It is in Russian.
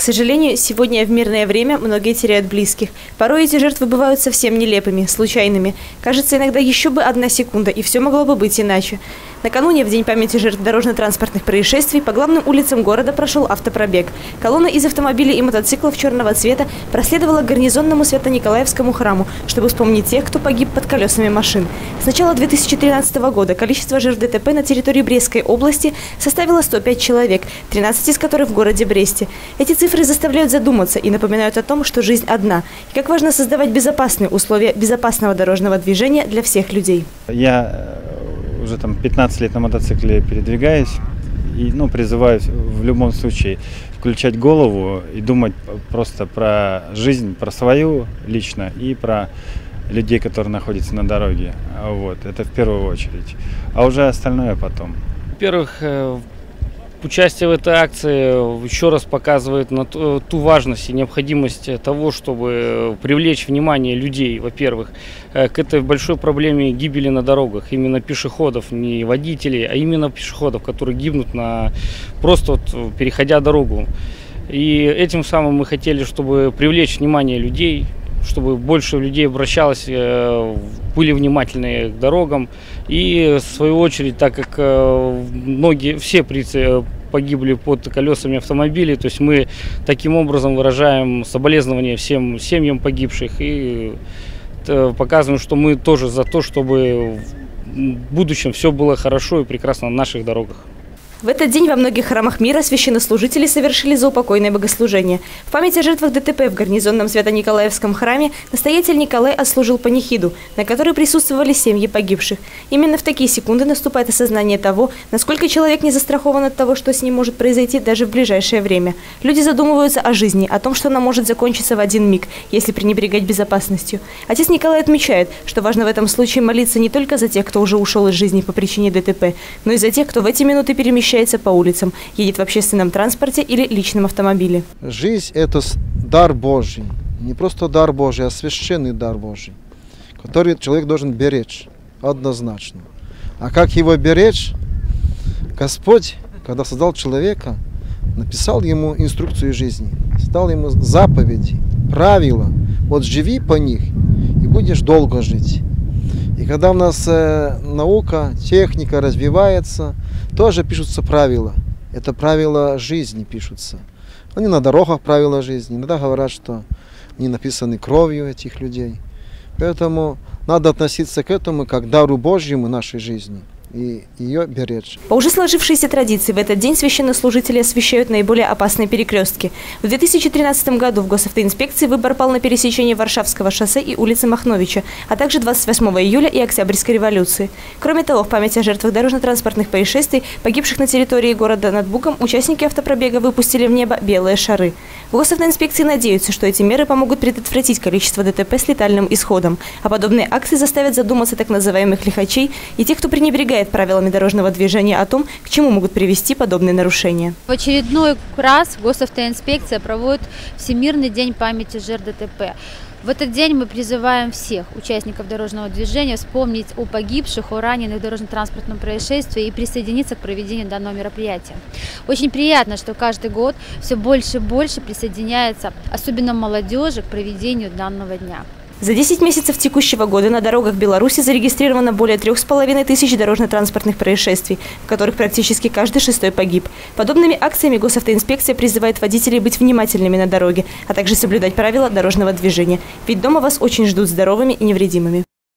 К сожалению, сегодня в мирное время многие теряют близких. Порой эти жертвы бывают совсем нелепыми, случайными. Кажется, иногда еще бы одна секунда, и все могло бы быть иначе. Накануне, в День памяти жертв дорожно-транспортных происшествий, по главным улицам города прошел автопробег. Колонна из автомобилей и мотоциклов черного цвета проследовала к гарнизонному Свято-Николаевскому храму, чтобы вспомнить тех, кто погиб под колесами машин. С начала 2013 года количество жертв ДТП на территории Брестской области составило 105 человек, 13 из которых в городе Бресте. Эти цифры заставляют задуматься и напоминают о том, что жизнь одна. И как важно создавать безопасные условия безопасного дорожного движения для всех людей. Я уже там 15 лет на мотоцикле передвигаюсь. И ну, призываю в любом случае включать голову и думать просто про жизнь, про свою лично и про людей, которые находятся на дороге. Вот, это в первую очередь. А уже остальное потом. Во-первых, э, Участие в этой акции еще раз показывает на ту, ту важность и необходимость того, чтобы привлечь внимание людей, во-первых, э, к этой большой проблеме гибели на дорогах, именно пешеходов, не водителей, а именно пешеходов, которые гибнут на просто вот, переходя дорогу. И этим самым мы хотели, чтобы привлечь внимание людей, чтобы больше людей обращалось, э, были внимательны к дорогам. И в свою очередь, так как э, многие, все прицы погибли под колесами автомобилей, то есть мы таким образом выражаем соболезнования всем семьям погибших и э, показываем, что мы тоже за то, чтобы в будущем все было хорошо и прекрасно на наших дорогах. В этот день во многих храмах мира священнослужители совершили заупокойное богослужение. В память о жертвах ДТП в гарнизонном Свято-Николаевском храме настоятель Николай отслужил панихиду, на которой присутствовали семьи погибших. Именно в такие секунды наступает осознание того, насколько человек не застрахован от того, что с ним может произойти даже в ближайшее время. Люди задумываются о жизни, о том, что она может закончиться в один миг, если пренебрегать безопасностью. Отец Николай отмечает, что важно в этом случае молиться не только за тех, кто уже ушел из жизни по причине ДТП, но и за тех, кто в эти минуты перемещается перемещается по улицам, едет в общественном транспорте или личном автомобиле. Жизнь – это дар Божий. Не просто дар Божий, а священный дар Божий, который человек должен беречь однозначно. А как его беречь? Господь, когда создал человека, написал ему инструкцию жизни, стал ему заповеди, правила. Вот живи по них, и будешь долго жить. И когда у нас э, наука, техника развивается, тоже пишутся правила. Это правила жизни пишутся. Они на дорогах правила жизни. Иногда говорят, что они написаны кровью этих людей. Поэтому надо относиться к этому как к дару Божьему нашей жизни и ее беречь. По уже сложившейся традиции в этот день священнослужители освещают наиболее опасные перекрестки. В 2013 году в госавтоинспекции выбор пал на пересечении Варшавского шоссе и улицы Махновича, а также 28 июля и Октябрьской революции. Кроме того, в память о жертвах дорожно-транспортных происшествий, погибших на территории города над Бугом, участники автопробега выпустили в небо белые шары. В госавтоинспекции надеются, что эти меры помогут предотвратить количество ДТП с летальным исходом, а подобные акции заставят задуматься так называемых лихачей и тех, кто пренебрегает напоминает правилами дорожного движения о том, к чему могут привести подобные нарушения. В очередной раз госавтоинспекция проводит Всемирный день памяти жертв ДТП. В этот день мы призываем всех участников дорожного движения вспомнить о погибших, о раненых дорожно-транспортном происшествии и присоединиться к проведению данного мероприятия. Очень приятно, что каждый год все больше и больше присоединяется, особенно молодежи, к проведению данного дня. За 10 месяцев текущего года на дорогах Беларуси зарегистрировано более 3,5 тысяч дорожно-транспортных происшествий, в которых практически каждый шестой погиб. Подобными акциями госавтоинспекция призывает водителей быть внимательными на дороге, а также соблюдать правила дорожного движения. Ведь дома вас очень ждут здоровыми и невредимыми.